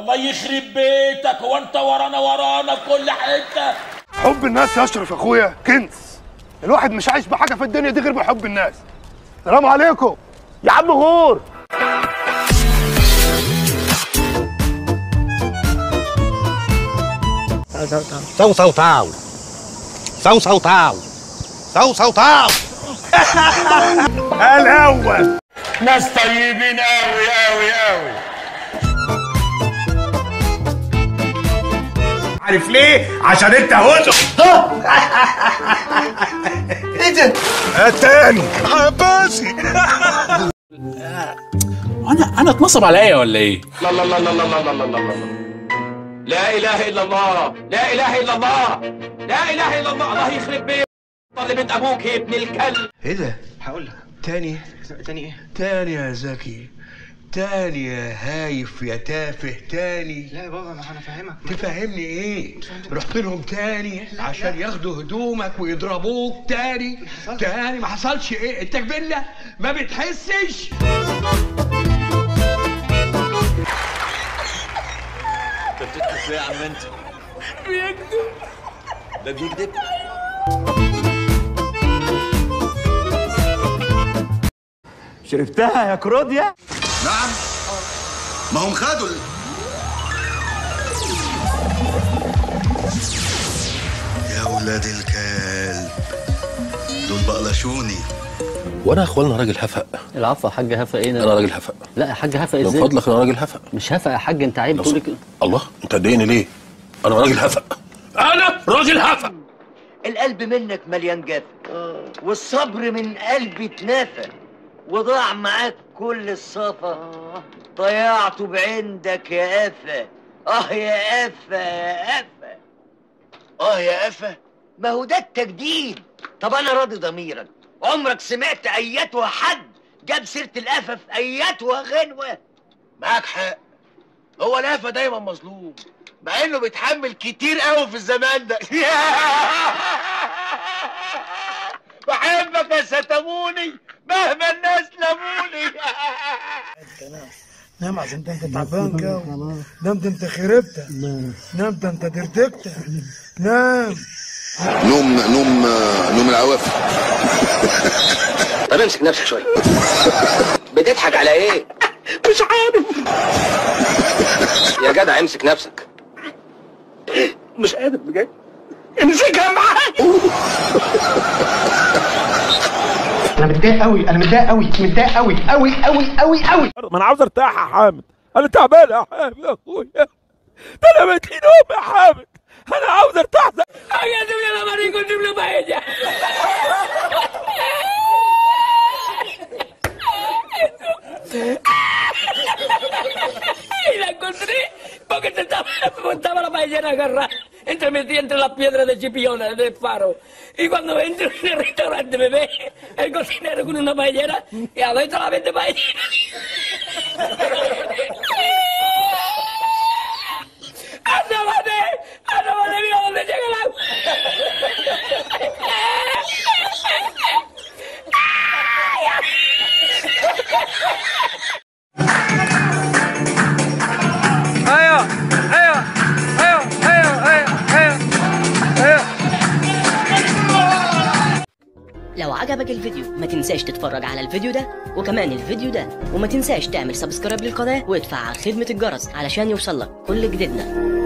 الله يخرب بيتك هو انت ورانا ورانا في كل حتة. حب الناس يا اشرف أخويا. كنز. الواحد مش عايش بحاجة في الدنيا دي غير بحب الناس. السلام عليكم. يا عم غور. Sâu sâu tao Sâu sâu tao Sâu sâu tao الأول ناس طيبين قوي قوي قوي عارف ليه؟ عشان انت هزم إيه ده؟ التاني عباسي أنا أنا اتنصب عليا ولا إيه؟ لا لا لا لا لا لا لا لا لا لا. إله إلا الله. لا إله إلا الله. لا إله إلا الله. الله يخرب بيت. اللي بنت أبوك يا ابن الكلب. إيه ده؟ هقول لك. تاني. تاني إيه؟ تاني يا زكي. تاني يا هايف يا تافه تاني. لا يا بابا ما أنا فاهمك. تفهمني إيه؟ رحت لهم تاني عشان ياخدوا هدومك ويضربوك تاني. تاني ما حصلش إيه؟ أنت كبلة ما بتحسش؟ شربتها يا كروديا؟ نعم. ما هم خدوا ال... يا ولاد الكلب. دول بقلشوني. وأنا يا اخوانا راجل هفق العفو يا حاج هفأ إيه أنا؟ راجل هفق لا يا حاج من إزاي؟ فضلك أنا راجل هفق مش هفأ يا حاج أنت عيب تقول كده الله أنت تضايقني ليه؟ أنا راجل هفق أنا راجل هفق القلب منك مليان جفا والصبر من قلبي اتنافى. وضاع معاك كل الصفا ضيعته بعندك يا قفا. آه يا قفا يا قفا. آه يا قفا. ما هو ده التجديد. طب أنا راضي ضميرك. عمرك سمعت اياتها حد؟ جاب سيرة القفا في اياتها غنوة. معاك حق. هو القفا دايما مظلوم مع إنه بيتحمل كتير قوي في الزمان ده. نام عشان انت تعبان ده انت خربت. نام ده انت دردكت نام نوم نوم نوم العوافي طب امسك نفسك شوية. بتضحك على إيه؟ مش عارف. يا جدع امسك نفسك. مش قادر بجد. امسكها معايا. متضايق قوي أنا متضايق قوي متضايق قوي قوي قوي قوي قوي. ما أنا عاوز أرتاح يا حامد. أنا تعبان يا حامد يا أخويا. ده أنا نوم يا حامد. أنا عاوز أرتاح زي- y la encontré porque te estaba, estaba la ballena agarrada metí entre las piedras de chipiona del faro. Y cuando entro en el restaurante me ve el cocinero con una paellera y adentro la vende paellera لو عجبك الفيديو ما تنساش تتفرج على الفيديو ده وكمان الفيديو ده وما تنساش تعمل سبسكرايب للقناة وادفع خدمة الجرس علشان يوصلك كل جديدنا.